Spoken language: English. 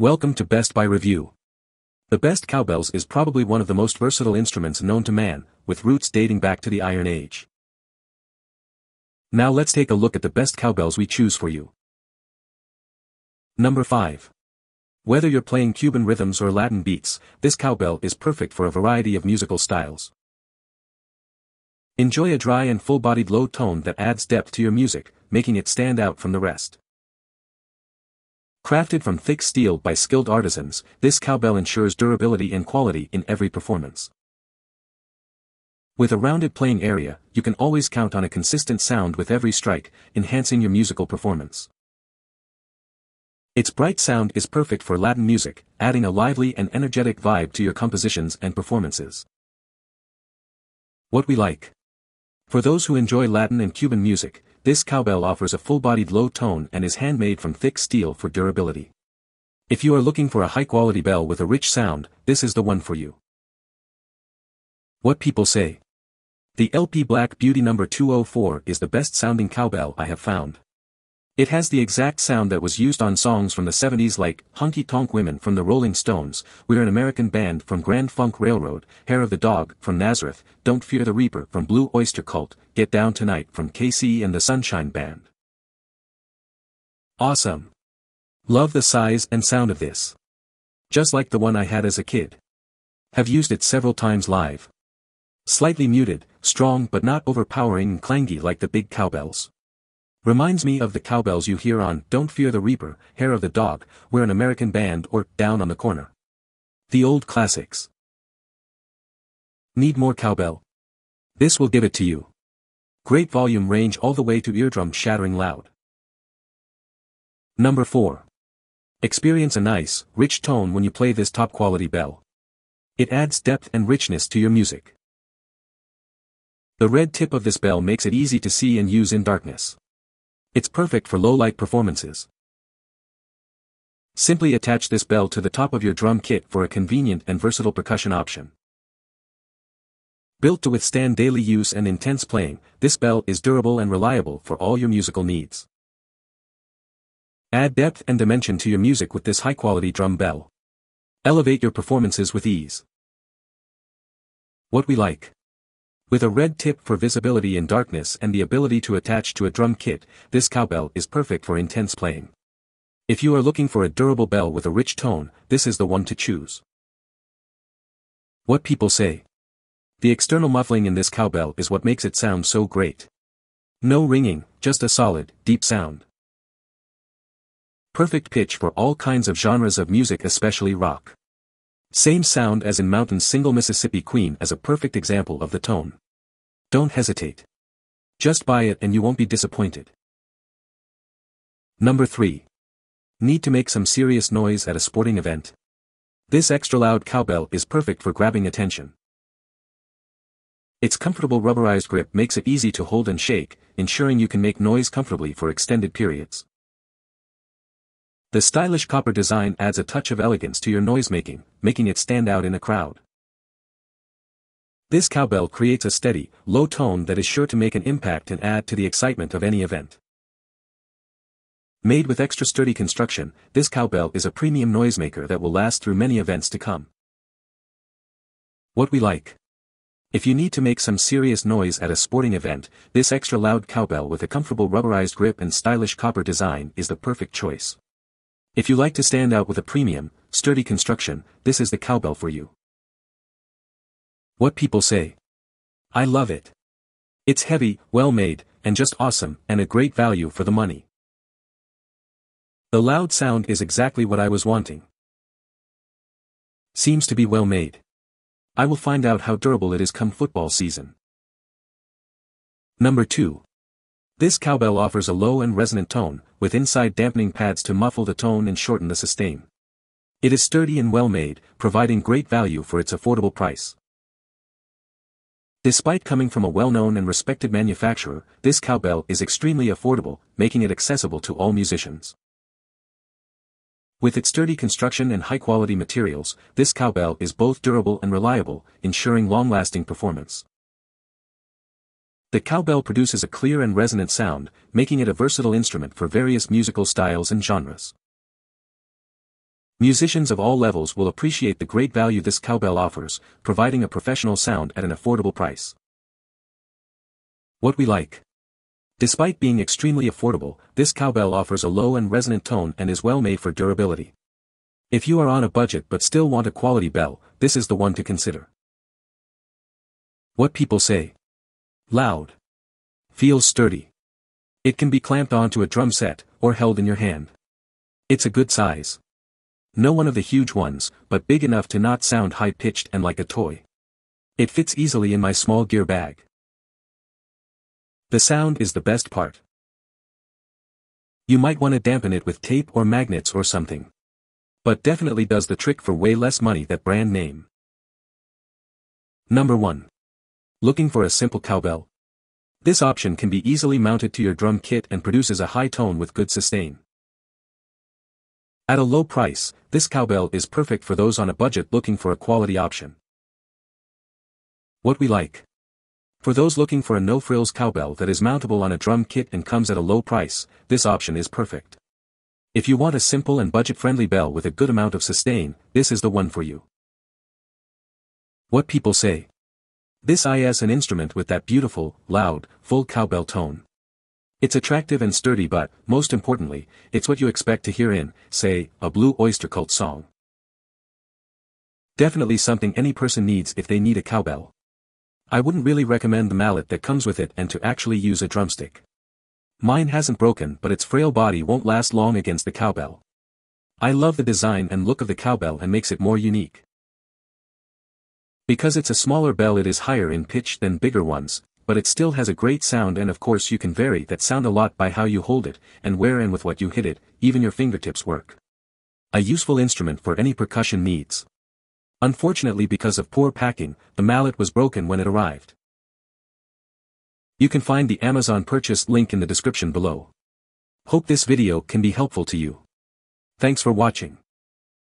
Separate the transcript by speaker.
Speaker 1: Welcome to Best Buy Review. The best cowbells is probably one of the most versatile instruments known to man, with roots dating back to the Iron Age. Now let's take a look at the best cowbells we choose for you. Number 5. Whether you're playing Cuban rhythms or Latin beats, this cowbell is perfect for a variety of musical styles. Enjoy a dry and full-bodied low tone that adds depth to your music, making it stand out from the rest. Crafted from thick steel by skilled artisans, this cowbell ensures durability and quality in every performance. With a rounded playing area, you can always count on a consistent sound with every strike, enhancing your musical performance. Its bright sound is perfect for Latin music, adding a lively and energetic vibe to your compositions and performances. What we like. For those who enjoy Latin and Cuban music, this cowbell offers a full-bodied low tone and is handmade from thick steel for durability. If you are looking for a high-quality bell with a rich sound, this is the one for you. What people say. The LP Black Beauty No. 204 is the best-sounding cowbell I have found. It has the exact sound that was used on songs from the 70s like Honky Tonk Women from the Rolling Stones, We're an American Band from Grand Funk Railroad, Hair of the Dog from Nazareth, Don't Fear the Reaper from Blue Oyster Cult, Get Down Tonight from KC and the Sunshine Band. Awesome. Love the size and sound of this. Just like the one I had as a kid. Have used it several times live. Slightly muted, strong but not overpowering and clangy like the big cowbells. Reminds me of the cowbells you hear on Don't Fear the Reaper, Hair of the Dog, We're an American Band or Down on the Corner. The old classics. Need more cowbell? This will give it to you. Great volume range all the way to eardrum shattering loud. Number 4. Experience a nice, rich tone when you play this top quality bell. It adds depth and richness to your music. The red tip of this bell makes it easy to see and use in darkness. It's perfect for low-light performances. Simply attach this bell to the top of your drum kit for a convenient and versatile percussion option. Built to withstand daily use and intense playing, this bell is durable and reliable for all your musical needs. Add depth and dimension to your music with this high-quality drum bell. Elevate your performances with ease. What we like. With a red tip for visibility in darkness and the ability to attach to a drum kit, this cowbell is perfect for intense playing. If you are looking for a durable bell with a rich tone, this is the one to choose. What people say. The external muffling in this cowbell is what makes it sound so great. No ringing, just a solid, deep sound. Perfect pitch for all kinds of genres of music especially rock. Same sound as in Mountain's single Mississippi Queen as a perfect example of the tone. Don't hesitate. Just buy it and you won't be disappointed. Number 3. Need to make some serious noise at a sporting event? This extra loud cowbell is perfect for grabbing attention. Its comfortable rubberized grip makes it easy to hold and shake, ensuring you can make noise comfortably for extended periods. The stylish copper design adds a touch of elegance to your noisemaking, making it stand out in a crowd. This cowbell creates a steady, low tone that is sure to make an impact and add to the excitement of any event. Made with extra sturdy construction, this cowbell is a premium noisemaker that will last through many events to come. What we like. If you need to make some serious noise at a sporting event, this extra loud cowbell with a comfortable rubberized grip and stylish copper design is the perfect choice. If you like to stand out with a premium, sturdy construction, this is the cowbell for you. What people say. I love it. It's heavy, well made, and just awesome, and a great value for the money. The loud sound is exactly what I was wanting. Seems to be well made. I will find out how durable it is come football season. Number 2. This cowbell offers a low and resonant tone, with inside dampening pads to muffle the tone and shorten the sustain. It is sturdy and well made, providing great value for its affordable price. Despite coming from a well-known and respected manufacturer, this cowbell is extremely affordable, making it accessible to all musicians. With its sturdy construction and high-quality materials, this cowbell is both durable and reliable, ensuring long-lasting performance. The cowbell produces a clear and resonant sound, making it a versatile instrument for various musical styles and genres. Musicians of all levels will appreciate the great value this cowbell offers, providing a professional sound at an affordable price. What we like. Despite being extremely affordable, this cowbell offers a low and resonant tone and is well made for durability. If you are on a budget but still want a quality bell, this is the one to consider. What people say. Loud. Feels sturdy. It can be clamped onto a drum set, or held in your hand. It's a good size. No one of the huge ones, but big enough to not sound high-pitched and like a toy. It fits easily in my small gear bag. The sound is the best part. You might want to dampen it with tape or magnets or something. But definitely does the trick for way less money that brand name. Number 1. Looking for a simple cowbell? This option can be easily mounted to your drum kit and produces a high tone with good sustain. At a low price, this cowbell is perfect for those on a budget looking for a quality option. What we like. For those looking for a no-frills cowbell that is mountable on a drum kit and comes at a low price, this option is perfect. If you want a simple and budget-friendly bell with a good amount of sustain, this is the one for you. What people say. This is an instrument with that beautiful, loud, full cowbell tone. It's attractive and sturdy but, most importantly, it's what you expect to hear in, say, a Blue Oyster Cult song. Definitely something any person needs if they need a cowbell. I wouldn't really recommend the mallet that comes with it and to actually use a drumstick. Mine hasn't broken but its frail body won't last long against the cowbell. I love the design and look of the cowbell and makes it more unique. Because it's a smaller bell it is higher in pitch than bigger ones, but it still has a great sound and of course you can vary that sound a lot by how you hold it, and where and with what you hit it, even your fingertips work. A useful instrument for any percussion needs. Unfortunately because of poor packing, the mallet was broken when it arrived. You can find the Amazon purchase link in the description below. Hope this video can be helpful to you. Thanks for watching.